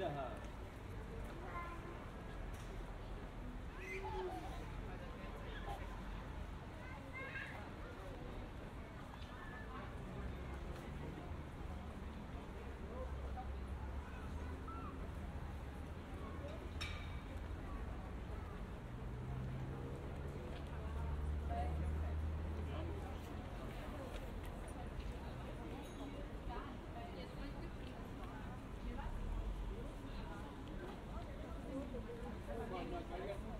Yeah.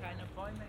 kind of Bäume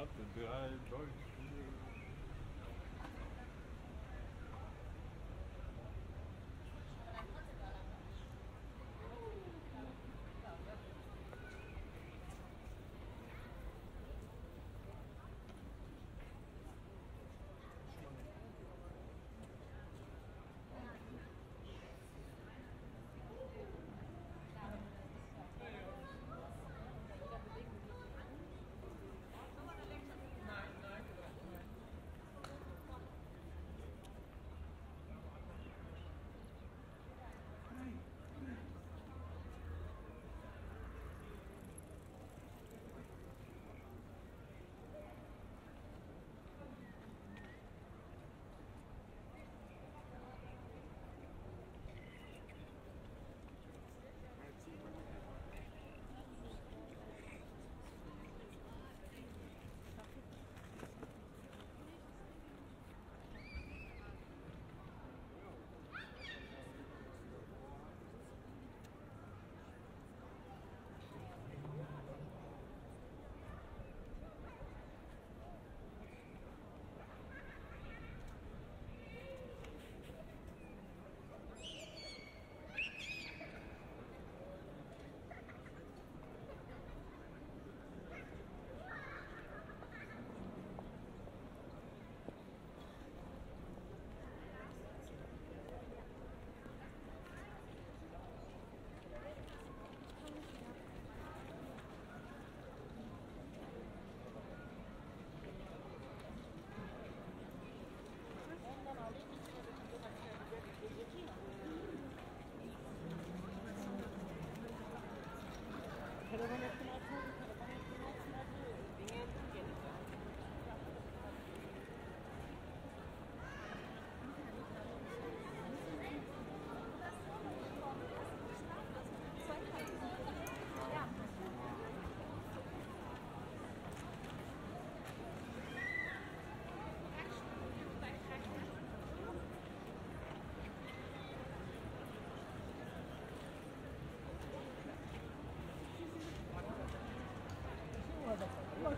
up and I enjoyed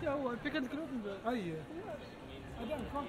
Ja hoor, Pick and Knoppen. Ah, hier. Ja. Ah,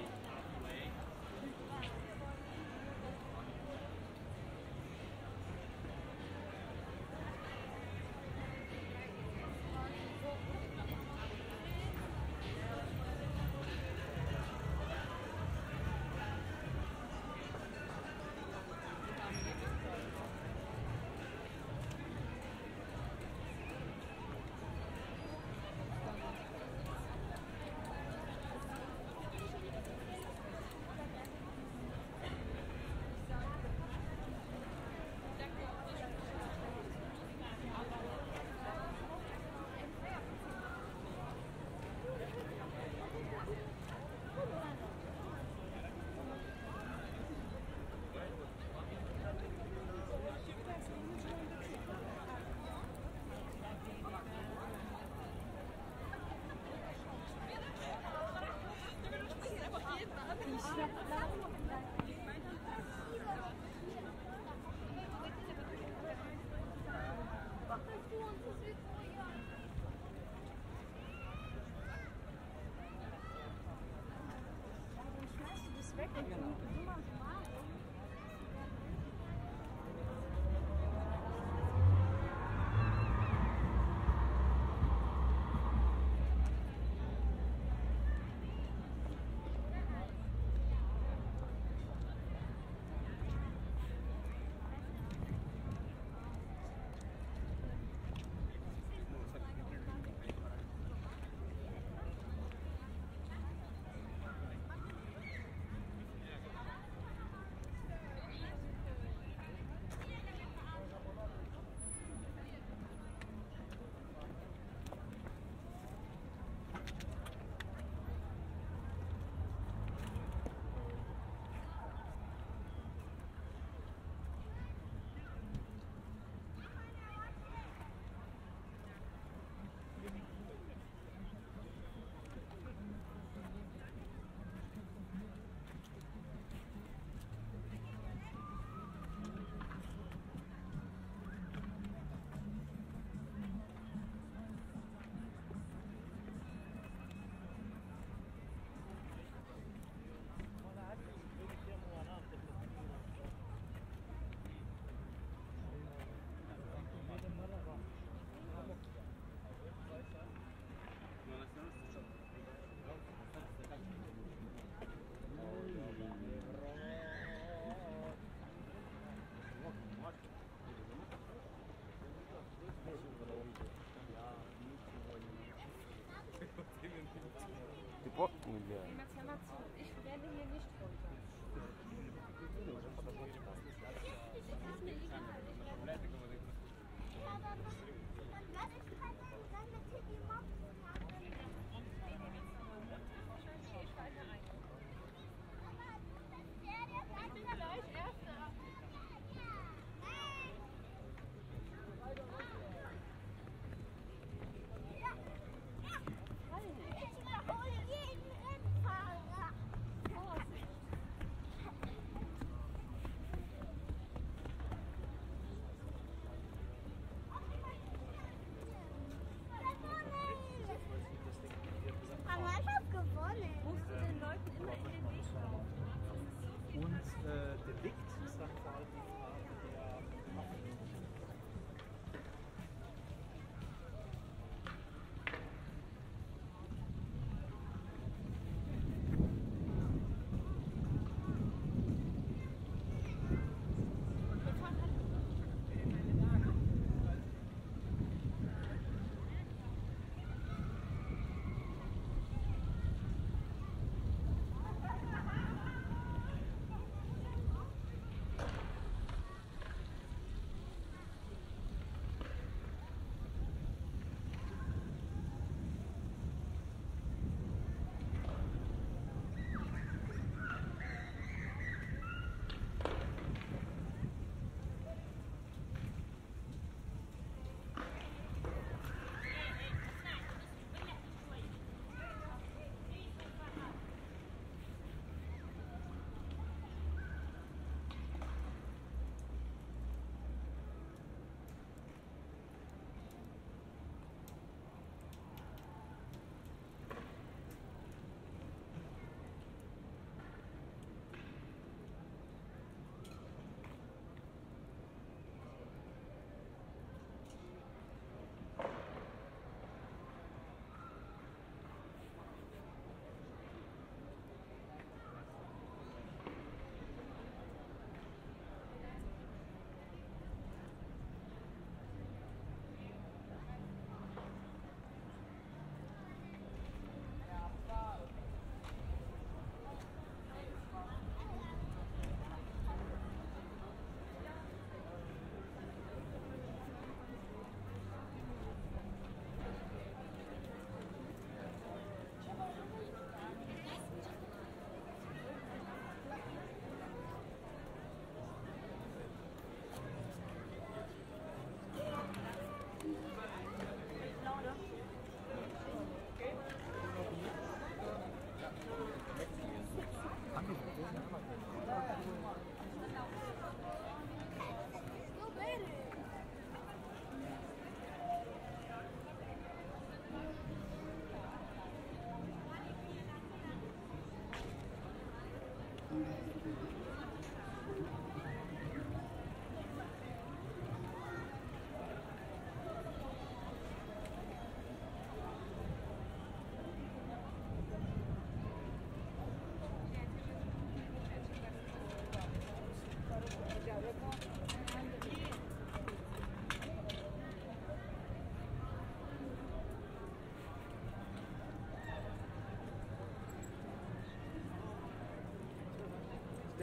Миллиард.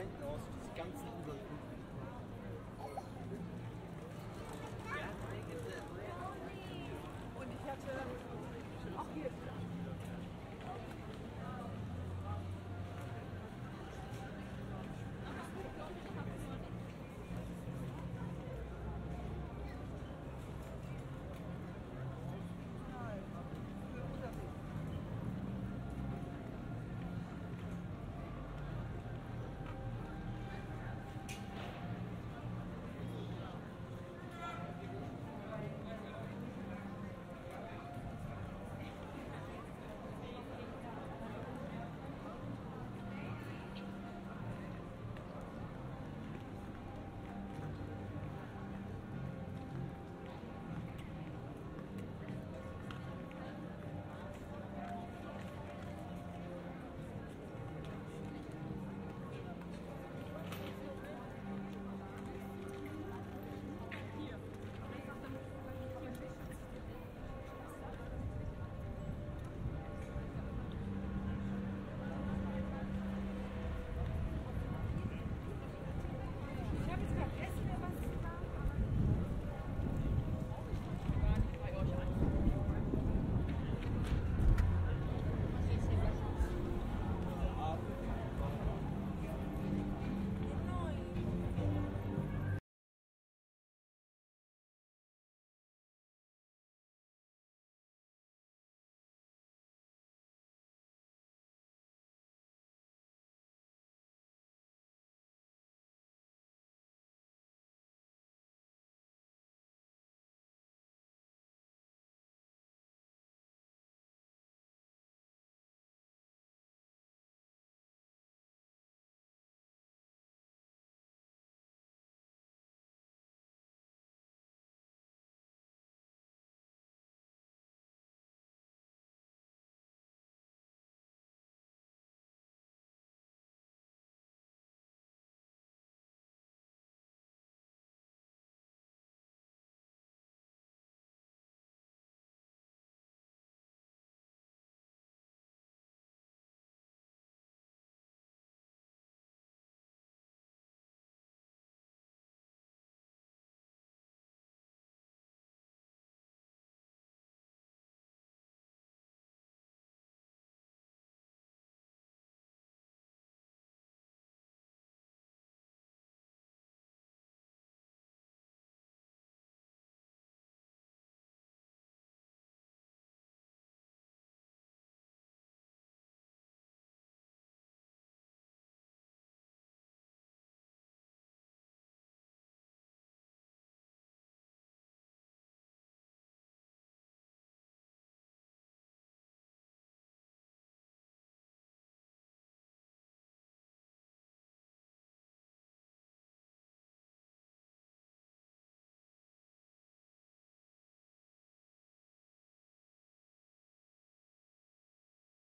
Denken aus, diese ganzen Über